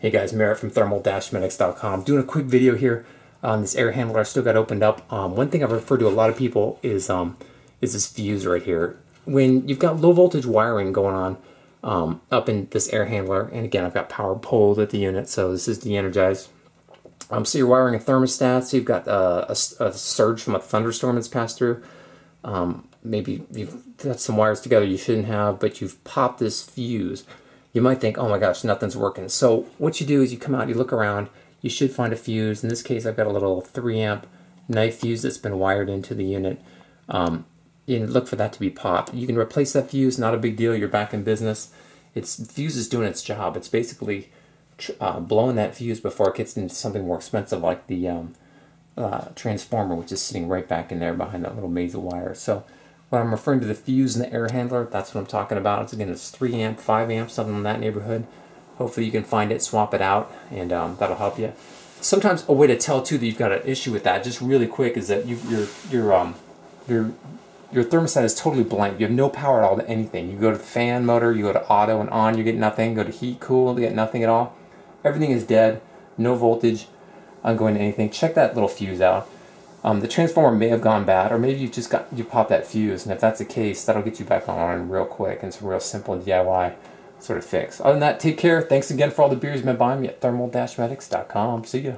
Hey guys, Merritt from thermal-medics.com. Doing a quick video here on this air handler I still got opened up. Um, one thing I've referred to a lot of people is um, is this fuse right here. When you've got low voltage wiring going on um, up in this air handler, and again I've got power pulled at the unit, so this is de-energized. Um, so you're wiring a thermostat, so you've got uh, a, a, surge from a thunderstorm that's passed through. Um, maybe you've got some wires together you shouldn't have, but you've popped this fuse you might think, oh my gosh, nothing's working. So what you do is you come out, you look around, you should find a fuse. In this case, I've got a little 3 amp knife fuse that's been wired into the unit. Um, and look for that to be popped. You can replace that fuse, not a big deal, you're back in business. It's fuse is doing its job. It's basically uh, blowing that fuse before it gets into something more expensive like the um, uh, transformer, which is sitting right back in there behind that little maze of wire. So when I'm referring to the fuse and the air handler, that's what I'm talking about. It's again, it's 3 amp, 5 amp, something in that neighborhood. Hopefully you can find it, swap it out, and um, that'll help you. Sometimes a way to tell too that you've got an issue with that, just really quick, is that you, your your um your your thermostat is totally blank. You have no power at all to anything. You go to the fan motor, you go to auto and on, you get nothing. Go to heat, cool, you get nothing at all. Everything is dead, no voltage on going to anything. Check that little fuse out. Um, the transformer may have gone bad, or maybe you just got you pop that fuse, and if that's the case, that'll get you back on real quick, and a real simple DIY sort of fix. Other than that, take care. Thanks again for all the beers you've been buying me at thermal-medics.com. See ya.